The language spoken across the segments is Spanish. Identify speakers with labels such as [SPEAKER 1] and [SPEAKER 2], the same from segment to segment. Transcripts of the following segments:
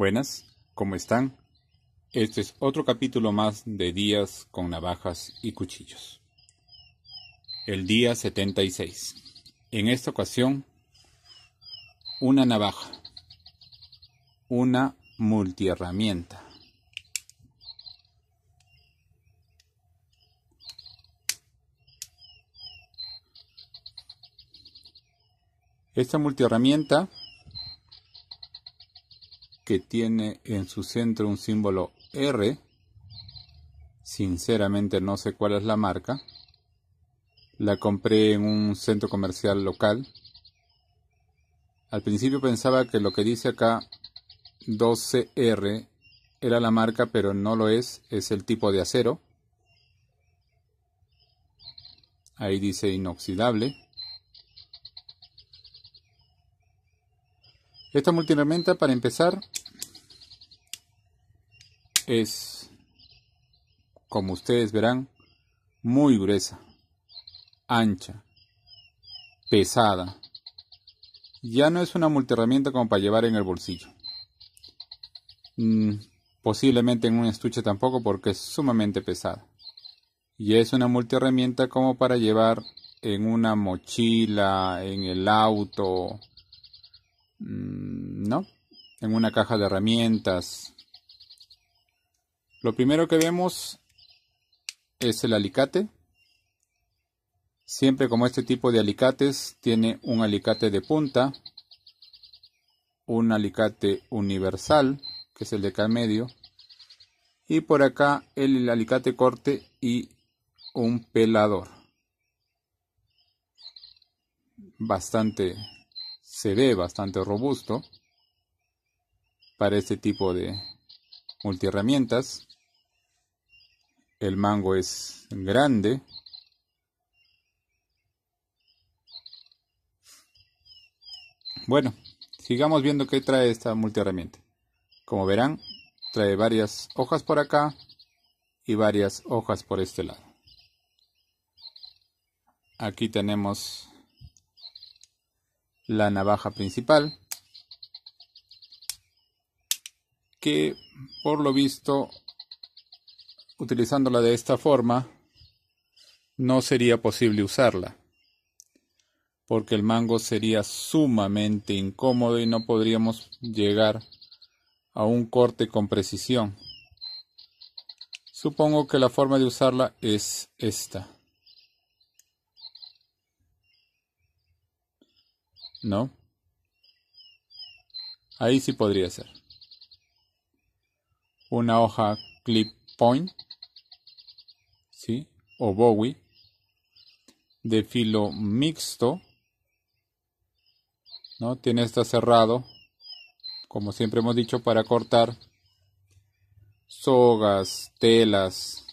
[SPEAKER 1] Buenas, ¿cómo están? Este es otro capítulo más de días con navajas y cuchillos. El día 76. En esta ocasión, una navaja, una multiherramienta. Esta multiherramienta que tiene en su centro un símbolo R. Sinceramente no sé cuál es la marca. La compré en un centro comercial local. Al principio pensaba que lo que dice acá 12R era la marca, pero no lo es, es el tipo de acero. Ahí dice inoxidable. Esta multiherramienta, para empezar, es, como ustedes verán, muy gruesa, ancha, pesada. Ya no es una multiherramienta como para llevar en el bolsillo. Mm, posiblemente en un estuche tampoco porque es sumamente pesada. Y es una multiherramienta como para llevar en una mochila, en el auto, Mm, no, en una caja de herramientas. Lo primero que vemos es el alicate. Siempre como este tipo de alicates tiene un alicate de punta, un alicate universal, que es el de acá medio, y por acá el alicate corte y un pelador. Bastante se ve bastante robusto para este tipo de multiherramientas. El mango es grande. Bueno, sigamos viendo qué trae esta multiherramienta. Como verán, trae varias hojas por acá y varias hojas por este lado. Aquí tenemos la navaja principal que por lo visto utilizándola de esta forma no sería posible usarla porque el mango sería sumamente incómodo y no podríamos llegar a un corte con precisión. Supongo que la forma de usarla es esta. ¿No? Ahí sí podría ser. Una hoja clip point. O Bowie, de filo mixto, ¿no? Tiene este cerrado, como siempre hemos dicho, para cortar sogas, telas,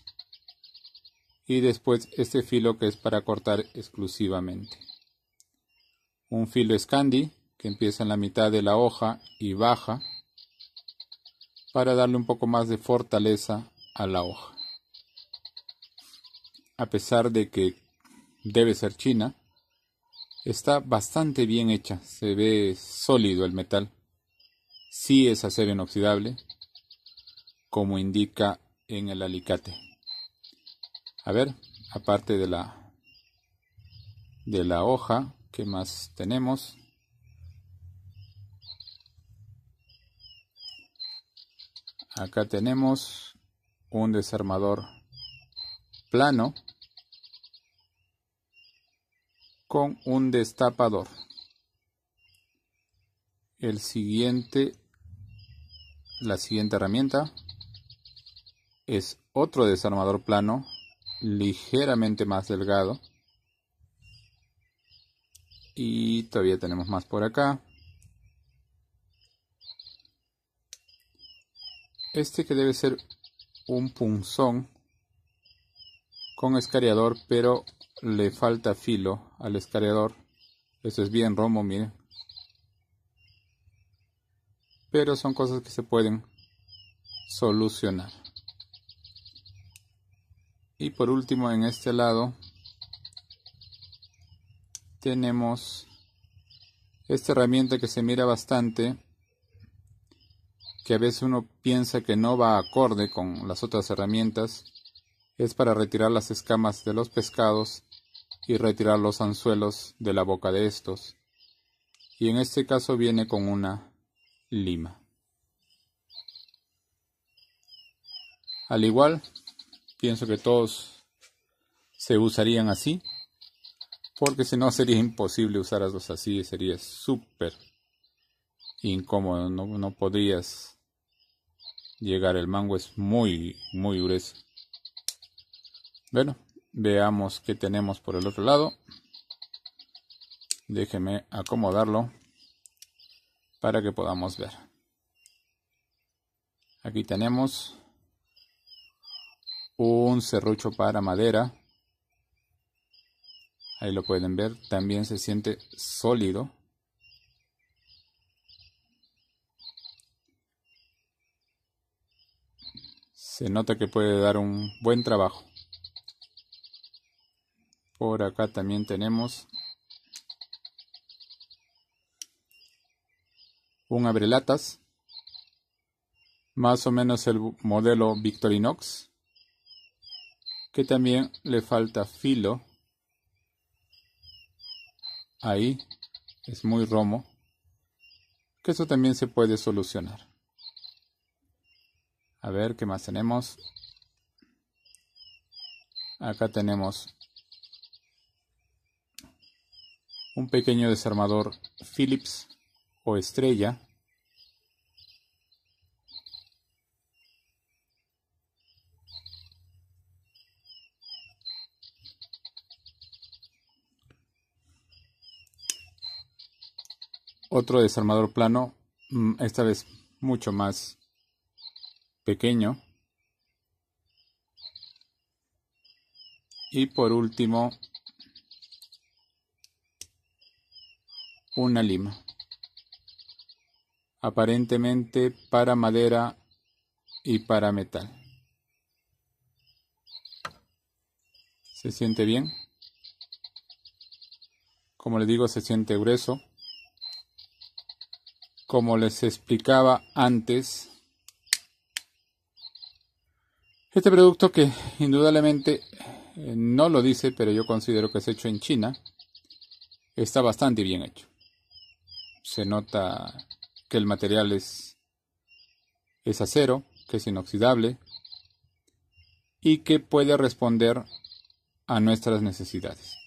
[SPEAKER 1] y después este filo que es para cortar exclusivamente un filo Scandi que empieza en la mitad de la hoja y baja para darle un poco más de fortaleza a la hoja. A pesar de que debe ser china, está bastante bien hecha, se ve sólido el metal. Sí es acero inoxidable, como indica en el alicate. A ver, aparte de la de la hoja, ¿Qué más tenemos? Acá tenemos un desarmador plano con un destapador. El siguiente, la siguiente herramienta es otro desarmador plano ligeramente más delgado y todavía tenemos más por acá. Este que debe ser un punzón con escariador, pero le falta filo al escariador. Eso es bien romo, miren. Pero son cosas que se pueden solucionar. Y por último, en este lado tenemos esta herramienta que se mira bastante que a veces uno piensa que no va acorde con las otras herramientas es para retirar las escamas de los pescados y retirar los anzuelos de la boca de estos. Y en este caso viene con una lima. Al igual, pienso que todos se usarían así, porque si no sería imposible usarlos así, sería súper incómodo, no, no podrías llegar, el mango es muy, muy grueso. Bueno, veamos qué tenemos por el otro lado. Déjeme acomodarlo para que podamos ver. Aquí tenemos un serrucho para madera. Ahí lo pueden ver, también se siente sólido. Se nota que puede dar un buen trabajo. Por acá también tenemos un abrelatas, más o menos el modelo Victorinox, que también le falta filo. Ahí es muy romo, que eso también se puede solucionar. A ver qué más tenemos. Acá tenemos un pequeño desarmador Phillips o estrella. Otro desarmador plano mm, esta vez mucho más pequeño. Y por último una lima, aparentemente para madera y para metal. ¿Se siente bien? Como les digo, se siente grueso. Como les explicaba antes, este producto que indudablemente eh, no lo dice, pero yo considero que es hecho en China, está bastante bien hecho se nota que el material es, es acero, que es inoxidable y que puede responder a nuestras necesidades.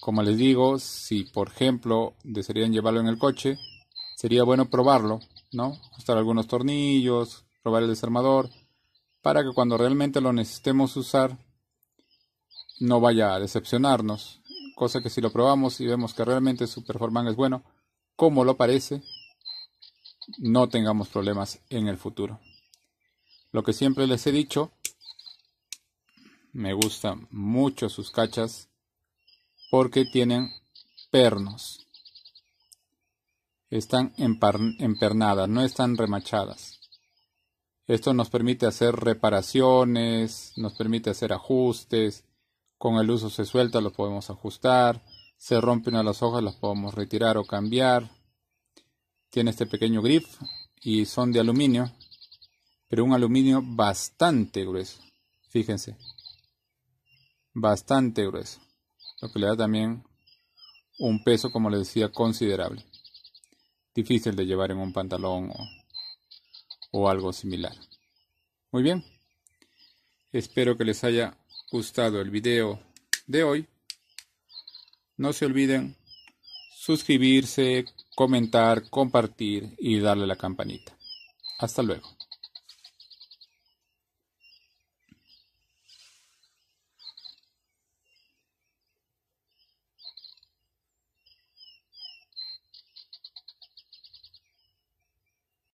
[SPEAKER 1] Como les digo, si por ejemplo desearían llevarlo en el coche, sería bueno probarlo, ¿no? Ajustar algunos tornillos, probar el desarmador, para que cuando realmente lo necesitemos usar no vaya a decepcionarnos. Cosa que si lo probamos y vemos que realmente su performance es bueno, como lo parece, no tengamos problemas en el futuro. Lo que siempre les he dicho, me gustan mucho sus cachas porque tienen pernos. Están empernadas, no están remachadas. Esto nos permite hacer reparaciones, nos permite hacer ajustes. Con el uso se suelta, lo podemos ajustar se rompen a las hojas, las podemos retirar o cambiar. Tiene este pequeño grip y son de aluminio, pero un aluminio bastante grueso. Fíjense, bastante grueso, lo que le da también un peso, como les decía, considerable. Difícil de llevar en un pantalón o, o algo similar. Muy bien, espero que les haya gustado el video de hoy no se olviden suscribirse, comentar, compartir y darle la campanita. Hasta luego.